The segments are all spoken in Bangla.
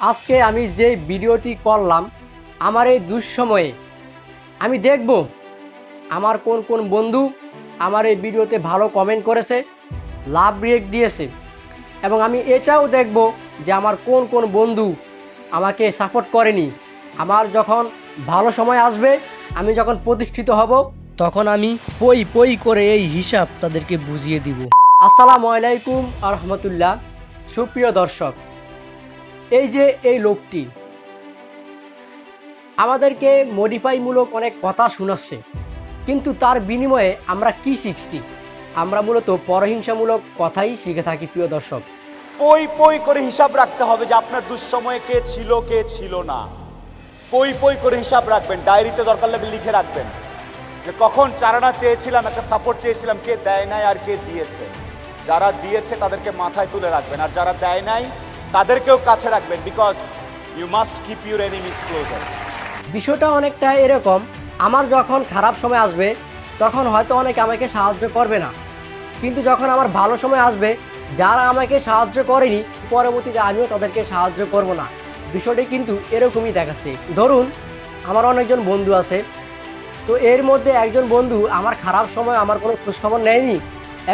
আজকে আমি যে ভিডিওটি করলাম, আমার এই দুঃসময়ে, আমি দেখব আমার কোন কোন বন্ধু আমার এই ভিডিওতে ভালো কমেন্ট করেছে, লাভ রিয়েক দিয়েছে। এবং আমি এটাও দেখব যে আমার কোন কোন বন্ধু আমাকে সাপোর্ট করেনি। আমার যখন ভালো সময় আসবে, আমি যখন প্রতিষ্ঠিত হব, তখন আমি পই পই করে এই হিসাব তাদেরকে বুঝিয়ে দিব। আসসালামু আলাইকুম আরহামতুল্লাহ। সুপ্রিয় দর্শক এই যে এই লোকটি, আমাদেরকে মডিফাইমূলক অনেক কথা শোনাচ্ছে, কিন্তু তার বিনিময়ে আমরা কি শিখছি? আমরা মূলত পরহিংসামূলক কথাই শিখে থাকি, প্রিয় দর্শক। পই পই করে হিসাব রাখতে হবে যে আপনার দুঃসময়ে কে ছিল কে ছিল না। পই পই করে হিসাব রাখবেন, ডায়েরিতে দরকার লাগলে লিখে রাখবেন। যে কখন চারানা চেয়েছিলাম, একটা সাপোর্ট চেয়েছিলাম, কে দেয় নাই আর কে দিয়েছে। যারা দিয়েছে তাদেরকে মাথায় তুলে রাখবেন, আর যারা দেয় নাই তাদেরকেও কাছে রাখবেন because you must keep your enemies closer বিষয়টা অনেকটা এরকম, আমার যখন খারাপ সময় আসবে, তখন হয়তো অনেকে আমাকে সাহায্য করবে না। কিন্তু যখন আমার ভালো সময় আসবে, যারা আমাকে সাহায্য করেনি, পরবর্তীতে আমিও তাদেরকে সাহায্য করব না। বিষয়টি কিন্তু এরকমই দেখাচ্ছে। ধরুন, আমার অনেকজন বন্ধু আছে, তো এর মধ্যে একজন বন্ধু আমার খারাপ সময় আমার কোনো খোঁজখবর নেয়নি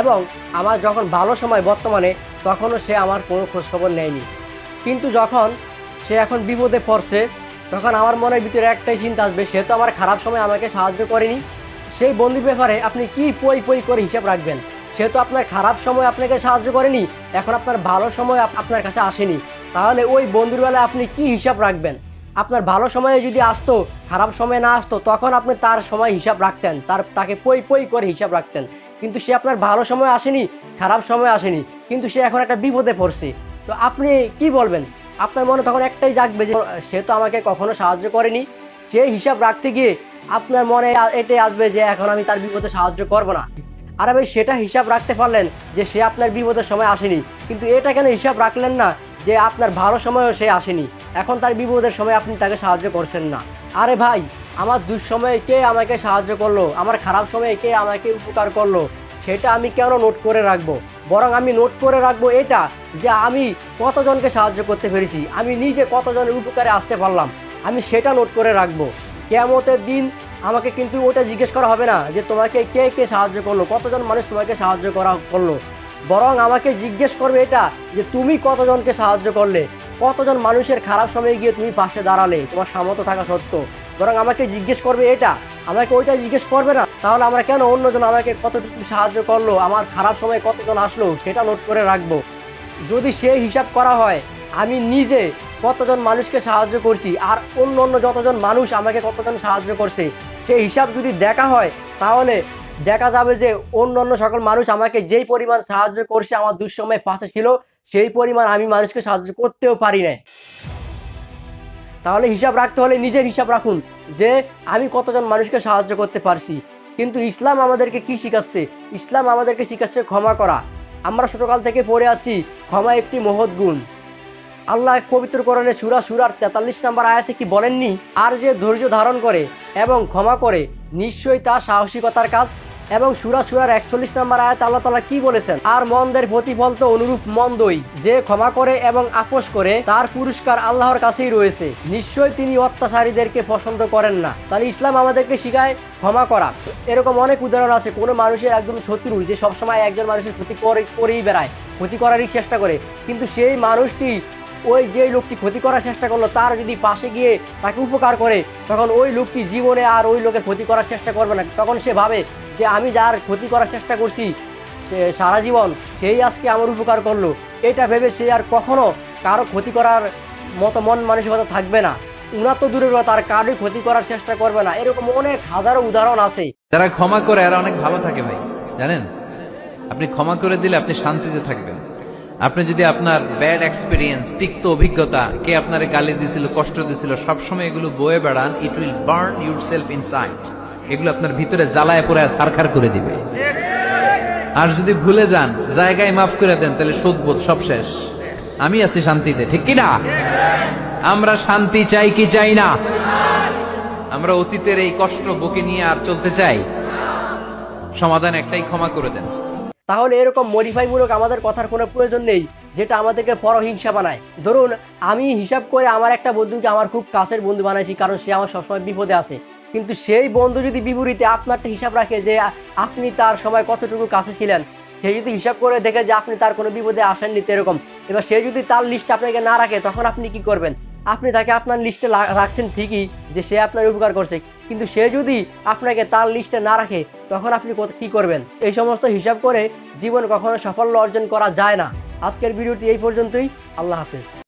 এবং আমার যখন ভালো সময় বর্তমানে, তখনও সে আমার কোনো খোঁজখবর নেয়নি। কিন্তু যখন সে এখন বিপদে পড়ছে, তখন আমার মনের ভিতরে একটাই চিন্তা আসবে, সে তো আমার খারাপ সময় আমাকে সাহায্য করেনি। সেই বন্ধুর ব্যাপারে আপনি কি পই পই করে হিসাব রাখবেন? সে তো আপনার খারাপ সময় আপনাকে সাহায্য করেনি, এখন আপনার ভালো সময় আপনার কাছে আসেনি। তাহলে ওই বন্ধুর বেলায় আপনি কি হিসাব রাখবেন? আপনার ভালো সময়ে যদি আসতো, খারাপ সময় না আসতো, তখন আপনি তার সময় হিসাব রাখতেন, তার তাকে পই পই করে হিসাব রাখতেন। কিন্তু সে আপনার ভালো সময় আসেনি, খারাপ সময় আসেনি, কিন্তু সে এখন একটা বিপদে পড়ছে। তো আপনি কি বলবেন? আপনার মনে তখন একটাই জাগবে যে, সে তো আমাকে কখনো সাহায্য করেনি। সে হিসাব রাখতে গিয়ে আপনার মনে এটাই আসবে যে, এখন আমি তার বিপদে সাহায্য করব না। আর ভাই, সেটা হিসাব রাখতে পারলেন যে, সে আপনার বিপদের সময় আসেনি। কিন্তু এটা কেন হিসাব রাখলেন না? যে আপনার ভালো সময়ও সে আসেনি। এখন তার বিপদের সময় আপনি তাকে সাহায্য করছেন না। আরে ভাই, আমার দুঃসময়ে কে আমাকে সাহায্য করল? আমার খারাপ সময়ে কে আমাকে উপকার করল? সেটা আমি কেন নোট করে রাখব? বরং আমি নোট করে রাখব এটা, যে আমি কতজনকে সাহায্য করতে পেরেছি, আমি নিজে কতজনের উপকারে আসতে পারলাম, আমি সেটা নোট করে রাখব। কেমতের দিন আমাকে কিন্তু ওটা জিজ্ঞেস করা হবে না, যে তোমাকে কে কে সাহায্য করল, কতজন মানুষ তোমাকে সাহায্য করা করল। বরং আমাকে জিজ্ঞেস করবে এটা যে তুমি কতজনকে সাহায্য করলে? কতজন মানুষের খারাপ সময়ে গিয়ে তুমি পাশে দাঁড়ালে? তোমার সামর্থ্য থাকা সত্ত্বেও। বরং আমাকে জিজ্ঞেস করবে এটা। আমাকে ওইটা জিজ্ঞেস করবে না? তাহলে আমরা কেন অন্যজন আমাকে কতটুকু সাহায্য করল? আমার খারাপ সময়ে কতজন আসলো? সেটা নোট করে রাখব। যদি সেই হিসাব করা হয়, আমি নিজে কতজন মানুষকে সাহায্য করছি আর অন্য অন্য যতজন মানুষ আমাকে কতজন সাহায্য করছে সেই হিসাব যদি দেখা হয়, তাহলে দেখা যাবে যে অন্য অন্য সকল মানুষ আমাকে যেই পরিমাণ সাহায্য করছে আমার দুঃসময় পাশে ছিল, সেই পরিমাণ আমি মানুষকে সাহায্য করতেও পারি না তাহলে হিসাব রাখতে হলে নিজের হিসাব রাখুন যে আমি কতজন মানুষকে সাহায্য করতে পারছি। কিন্তু ইসলাম আমাদেরকে কি শিখাচ্ছে? ইসলাম আমাদেরকে শিখাচ্ছে ক্ষমা করা। আমরা ছোটকাল থেকে পড়ে আসছি ক্ষমা একটি মহৎ গুণ। আল্লাহ পবিত্র করণে সুরা সুরার তেতাল্লিশ নম্বর আয়াতে কি বলেননি? আর যে ধৈর্য ধারণ করে এবং ক্ষমা করে, নিশ্চয়ই তা সাহসিকতার কাজ। এবং সুরা সুরার একচল্লিশ নম্বর আয়াত আল্লাহ তালা কি বলেছেন? আর মন্দের প্রতিফল তো অনুরূপ মন্দই, যে ক্ষমা করে এবং আপোষ করে, তার পুরস্কার আল্লাহর কাছেই রয়েছে। নিশ্চয়ই তিনি অত্যাচারীদেরকে পছন্দ করেন না। তাহলে ইসলাম আমাদেরকে শিখায় ক্ষমা করা। এরকম অনেক উদাহরণ আছে। কোনো মানুষের একদম শত্রু যে সবসময় একজন মানুষের ক্ষতি করে, করেই বেড়ায়, ক্ষতি করারই চেষ্টা করে। কিন্তু সেই মানুষটি ওই যে লোকটি ক্ষতি করার চেষ্টা করল, তার যদি পাশে গিয়ে তাকে উপকার করে, তখন ওই লোকটি জীবনে আর ওই লোকের ক্ষতি করার চেষ্টা করবে না। তখন সে ভাবে যে আমি যার ক্ষতি করার চেষ্টা করছি, সে সারা জীবন সেই আজকে আমার উপকার করল। এটা ভেবে সে আর কখনো কারও ক্ষতি করার মতো মন মানসিকতা থাকবে না। উনার তো দূরের তার কারোই ক্ষতি করার চেষ্টা করবে না। এরকম অনেক হাজারো উদাহরণ আছে। যারা ক্ষমা করে, এরা অনেক ভালো থাকে ভাই, জানেন? আপনি ক্ষমা করে দিলে আপনি শান্তিতে থাকবেন। আপনি যদি আপনার ব্যাড এক্সপিরিয়েন্স তিক্ত অভিজ্ঞতা, কে আপনার গালি দিছিল, কষ্ট দিছিল, সবসময় এগুলো বয়ে বেড়ান it will burn yourself inside এগুলো আপনার ভিতরে জ্বালায় পড়ে সারখার করে দিবে। আর যদি ভুলে যান, জায়গায় মাফ করে দেন, তাহলে শোধবোধ সব শেষ। আমি আছি শান্তিতে, ঠিক কিনা আমরা শান্তি চাই কি চাই না? আমরা অতীতের এই কষ্ট বুকে নিয়ে আর চলতে চাই? সমাধান একটাই, ক্ষমা করে দেন। তাহলে এরকম মডিফাইমূলক আমাদের কথার কোনো প্রয়োজন নেই, যেটা আমাদেরকে পরহিংসা বানায়। ধরুন, আমি হিসাব করে আমার একটা বন্ধুকে আমার খুব কাছের বন্ধু বানাইছি, কারণ সে আমার সবসময় বিপদে আছে। কিন্তু সেই বন্ধু যদি বিপরীতে আপনারটা হিসাব রাখে যে, আপনি তার সময় কতটুকু কাছে ছিলেন, সে যদি হিসাব করে দেখে যে আপনি তার কোনো বিপদে আসেননি এরকম। এবার সে যদি তার লিস্ট আপনাকে না রাখে, তখন আপনি কি করবেন? আপনি তাকে আপনার লিস্টে রাখছেন ঠিকই যে সে আপনার উপকার করছে। কিন্তু সে যদি আপনাকে তার লিস্টে না রাখে তখন আপনি কি করবেন? এই সমস্ত হিসাব করে জীবন কখনো সাফল্য অর্জন করা যায় না। আজকের ভিডিওটি এই পর্যন্তই। আল্লাহ হাফিজ।